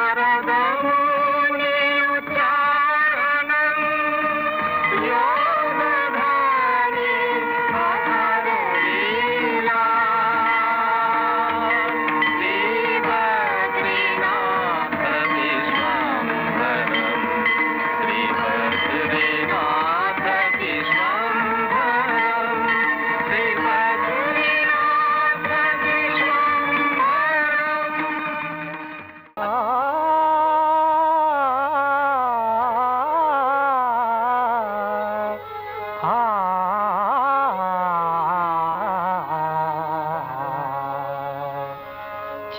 lot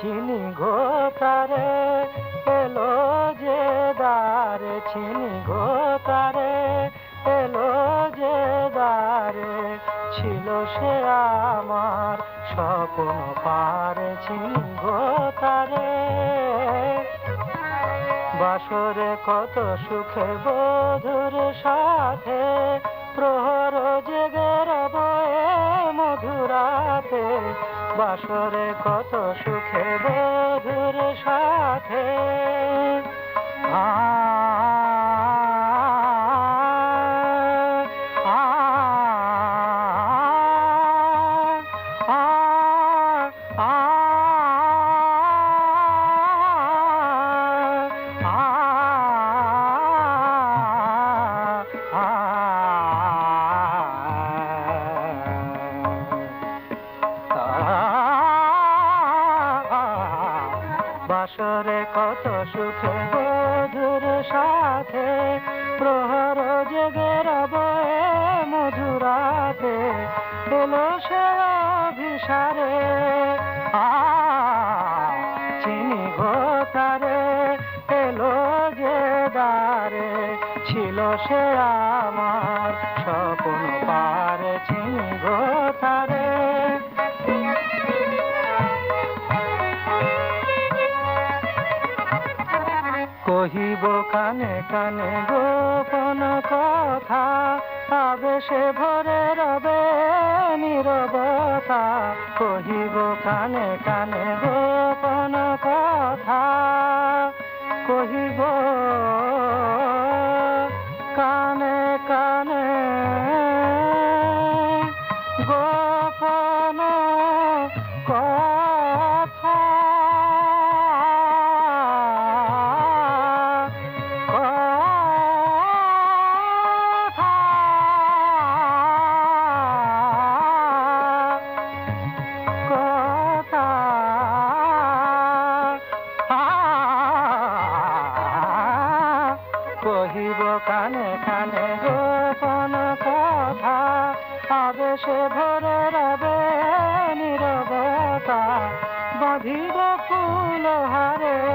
ছিনি গো তারে এলো যে দারে ছিনি গো তারে এলো যে দারে ছিল সে আমার স্বপ্ন পারে ছিনি গো তারে বাসরে কত সুখে বধুর সাথে, প্রহর জেগের বয়ে মধুরাতে বাসরে কত সুখে বধুর সাথে। আ বাসরে কত সুখে বধুর সাথে, প্রহর জেগের বয়ে মধুরাতে এলো সে অভিসারে। চিনি এলো যে দারে ছিল সে আমার স্বপ্ন পারে চিনি গো কহিব কানে কানে গোপন কথা আবেশে ভরে রবে নিরবতা। কহিব কানে কানে গোপন কহিব কানে কানে গোপন কথা। আবেশে ভরে রবে নিরবতা বাঁধিব ফুল হারে।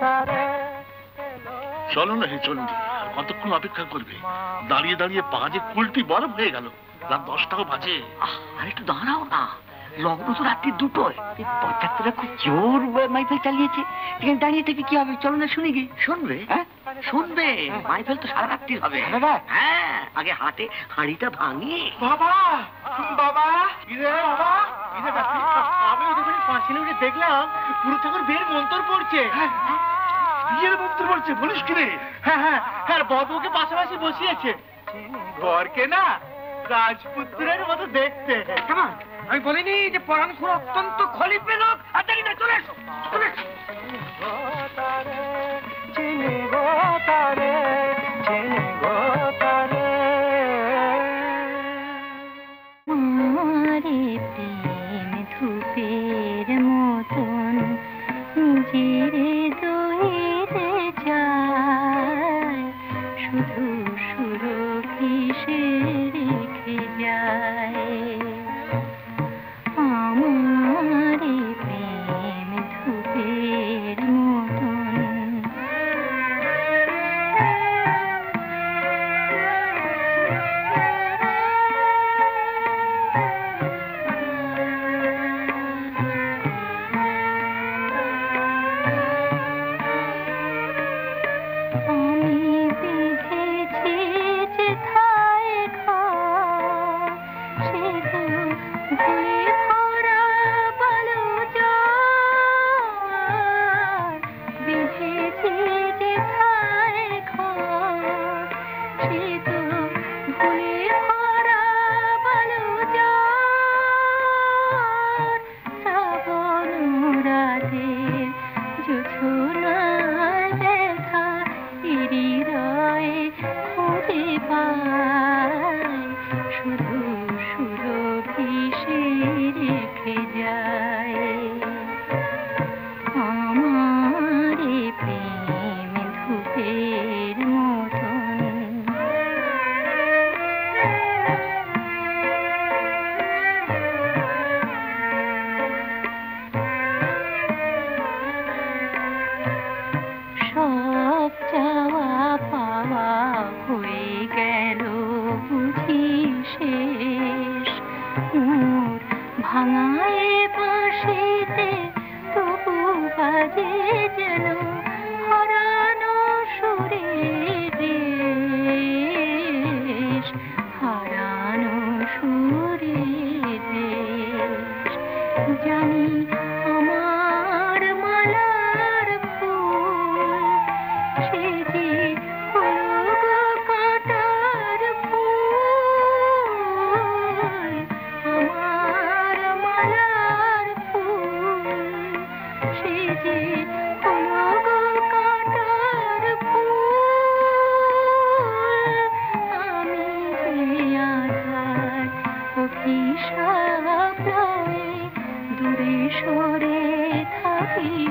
তারে। চলো না হে চন্ডী কতক্ষণ অপেক্ষা করবে? দাঁড়িয়ে দাঁড়িয়ে পা যে কুলটি বরফ হয়ে গেল। রাত দশটাও বাজে। আর একটু দাঁড়াও না। লগ্ন তো রাত্রি দুটোয়। এই খুব জোর মাইফেল চালিয়েছে। এখানে দাঁড়িয়ে থেকে কি হবে? চলো না শুনি কি শুনবে? হ্যাঁ? শুনবে? মাইফেল তো সারা রাত্রি হবে। হ্যাঁ আগে হাতে হাঁড়িটা ভাঙি। বাবা! বাবা! বাবা! আমি ওখানে পাঁচিলে উঠে দেখলাম পুরো ঠাকুর বের মন্তর পড়ছে বিয়ের মন্ত্র বলছে বলিস কি রে? হ্যাঁ হ্যাঁ। হ্যাঁ বধুকে পাশাপাশি বসিয়েছে। বরকে না রাজপুত্রের মতো দেখতে। কেমন আমি বলিনি যে পরাণ খুব অত্যন্ত খলিপে লোক। আদারি না চলে এসো চলে শুধু রেখে যায়।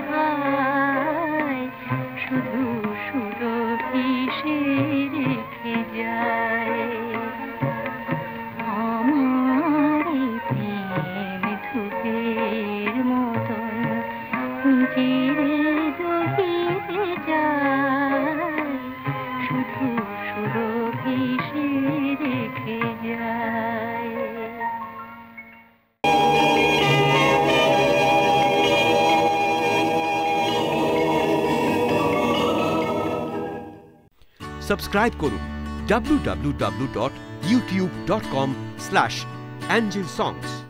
হায় শুধু সাবস্ক্রাইব করুন www.youtube.com/angelsongs